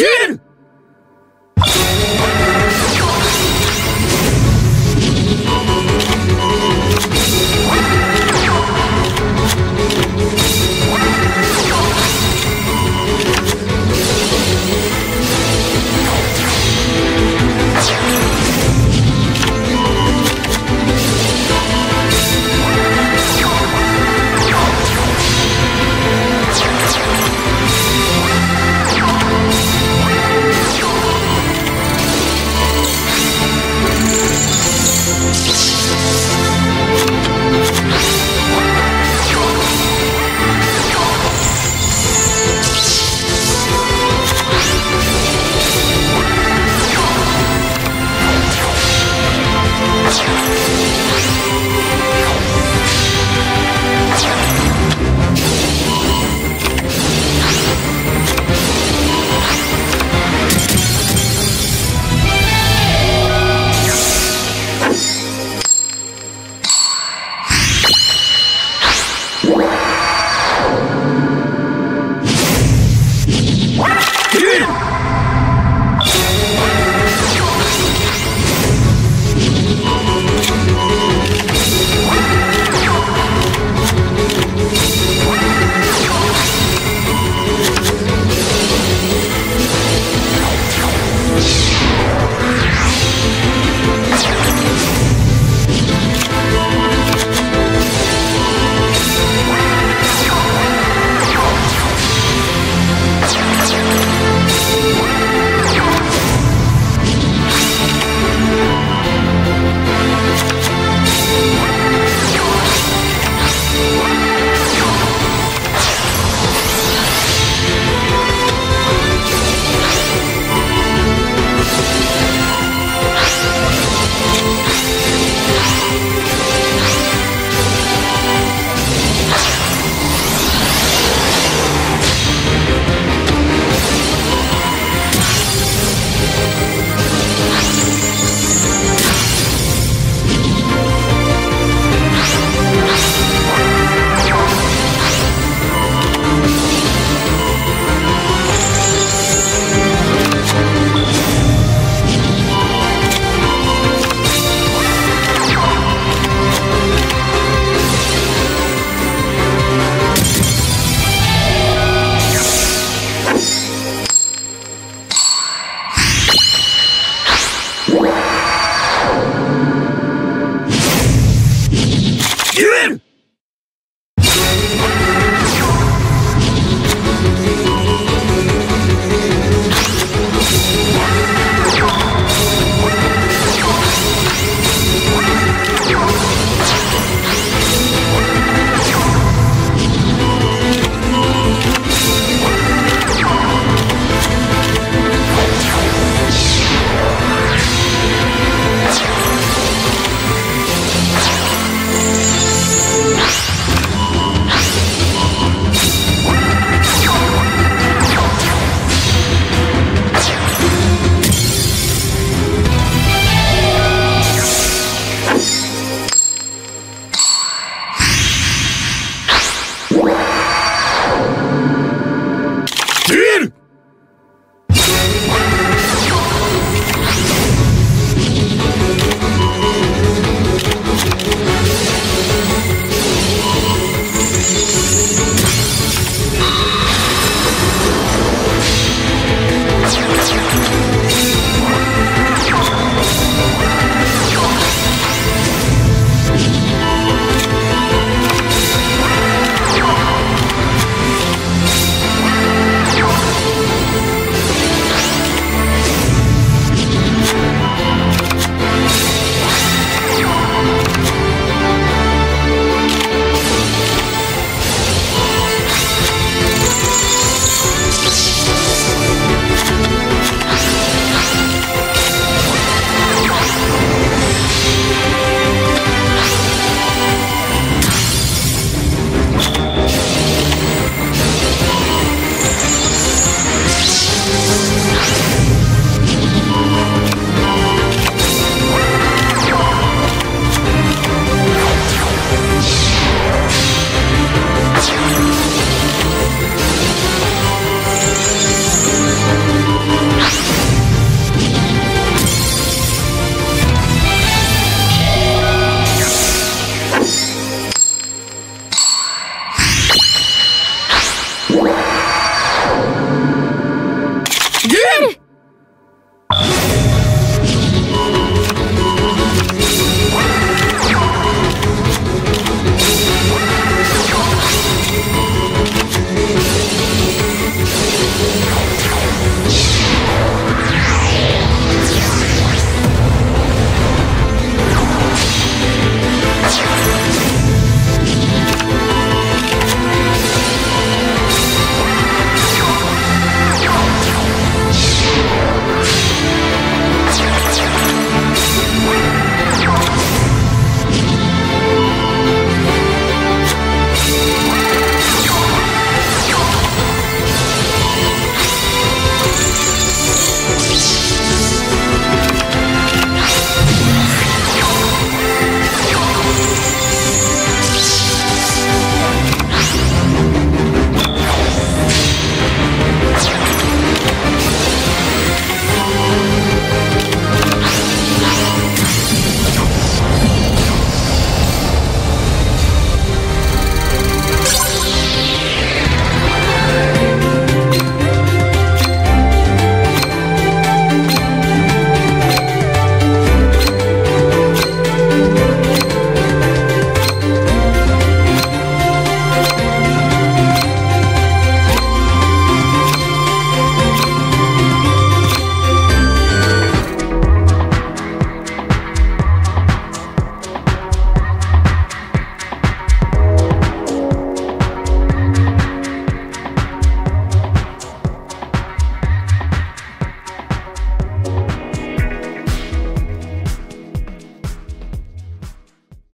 Dude! Jesus.